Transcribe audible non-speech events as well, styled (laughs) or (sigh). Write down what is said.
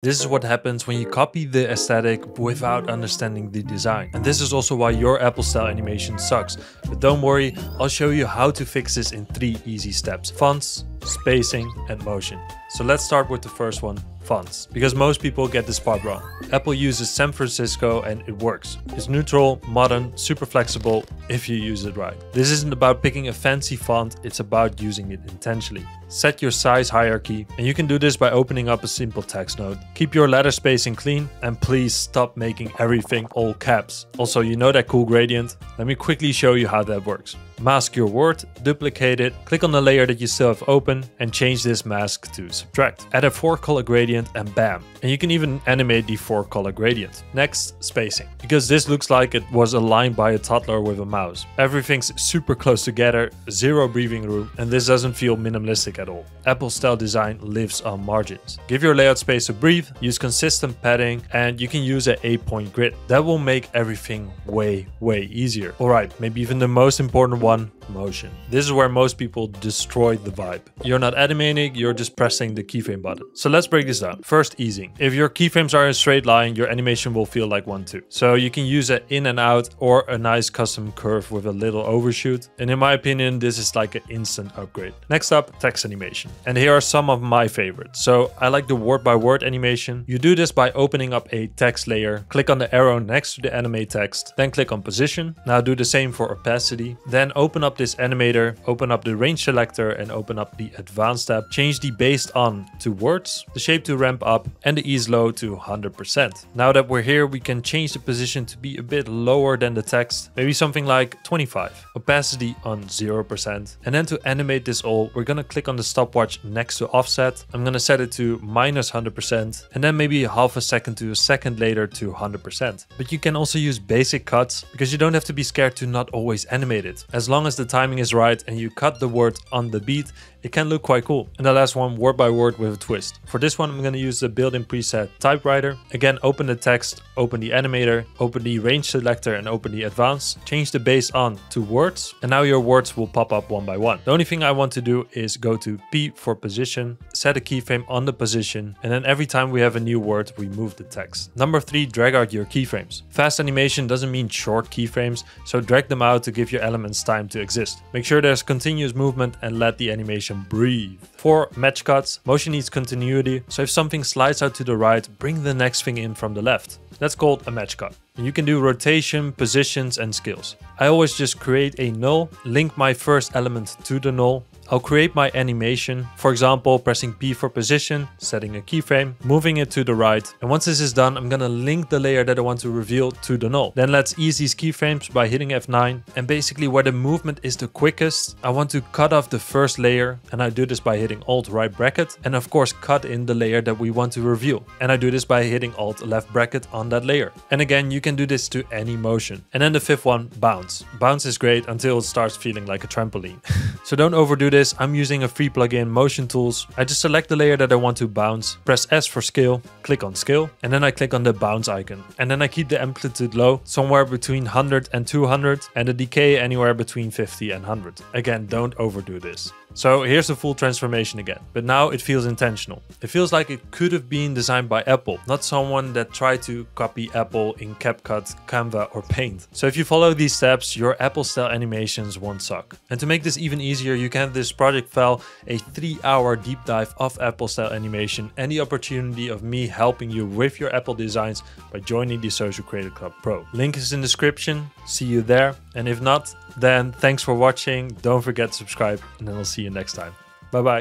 This is what happens when you copy the aesthetic without understanding the design. And this is also why your Apple style animation sucks. But don't worry, I'll show you how to fix this in three easy steps. Fonts, spacing and motion. So let's start with the first one, fonts, because most people get this part wrong. Apple uses San Francisco and it works. It's neutral, modern, super flexible if you use it right. This isn't about picking a fancy font, it's about using it intentionally. Set your size hierarchy, and you can do this by opening up a simple text node. Keep your letter spacing clean, and please stop making everything all caps. Also, you know that cool gradient? Let me quickly show you how that works. Mask your word, duplicate it, click on the layer that you still have open, and change this mask to subtract. Add a 4 color gradient and bam. And you can even animate the 4 color gradient. Next, spacing. Because this looks like it was aligned by a toddler with a mouse. Everything's super close together, zero breathing room, and this doesn't feel minimalistic at all. Apple style design lives on margins. Give your layout space to breathe, use consistent padding, and you can use an 8 point grid. That will make everything way, way easier. Alright, maybe even the most important one motion. This is where most people destroy the vibe. You're not animating, you're just pressing the keyframe button. So let's break this down. First, easing. If your keyframes are in a straight line, your animation will feel like one too. So you can use an in and out or a nice custom curve with a little overshoot. And in my opinion, this is like an instant upgrade. Next up, text animation. And here are some of my favorites. So I like the word by word animation. You do this by opening up a text layer, click on the arrow next to the animate text, then click on position. Now do the same for opacity. Then open up this animator, open up the range selector and open up the advanced tab. Change the based on to words, the shape to ramp up and the ease low to 100%. Now that we're here, we can change the position to be a bit lower than the text, maybe something like 25. Opacity on 0%. And then to animate this all, we're gonna click on the stopwatch next to offset. I'm gonna set it to minus 100% and then maybe half a second to a second later to 100%. But you can also use basic cuts because you don't have to be scared to not always animate it. As long as the timing is right and you cut the word on the beat, it can look quite cool. And the last one, word by word with a twist. For this one, I'm going to use the built-in preset typewriter. Again, open the text, open the animator, open the range selector and open the advanced. Change the base on to words. And now your words will pop up one by one. The only thing I want to do is go to P for position, set a keyframe on the position. And then every time we have a new word, we move the text. Number three, drag out your keyframes. Fast animation doesn't mean short keyframes. So drag them out to give your elements time to exist. Make sure there's continuous movement and let the animation breathe. For match cuts, motion needs continuity, so if something slides out to the right, bring the next thing in from the left. That's called a match cut. And you can do rotation, positions and skills. I always just create a null, link my first element to the null, I'll create my animation, for example, pressing P for position, setting a keyframe, moving it to the right. And once this is done, I'm gonna link the layer that I want to reveal to the null. Then let's ease these keyframes by hitting F9. And basically where the movement is the quickest, I want to cut off the first layer. And I do this by hitting Alt right bracket. And of course, cut in the layer that we want to reveal. And I do this by hitting Alt left bracket on that layer. And again, you can do this to any motion. And then the fifth one, bounce. Bounce is great until it starts feeling like a trampoline. (laughs) so don't overdo this this, I'm using a free plugin, Motion Tools. I just select the layer that I want to bounce, press S for scale, click on scale, and then I click on the bounce icon. And then I keep the amplitude low, somewhere between 100 and 200, and the decay anywhere between 50 and 100. Again, don't overdo this. So here's the full transformation again, but now it feels intentional. It feels like it could have been designed by Apple, not someone that tried to copy Apple in CapCut, Canva or Paint. So if you follow these steps, your Apple style animations won't suck. And to make this even easier, you can have this project file, a three hour deep dive of Apple style animation and the opportunity of me helping you with your Apple designs by joining the Social Creator Club Pro. Link is in the description, see you there. And if not, then thanks for watching. Don't forget to subscribe and then I'll see you next time. Bye bye.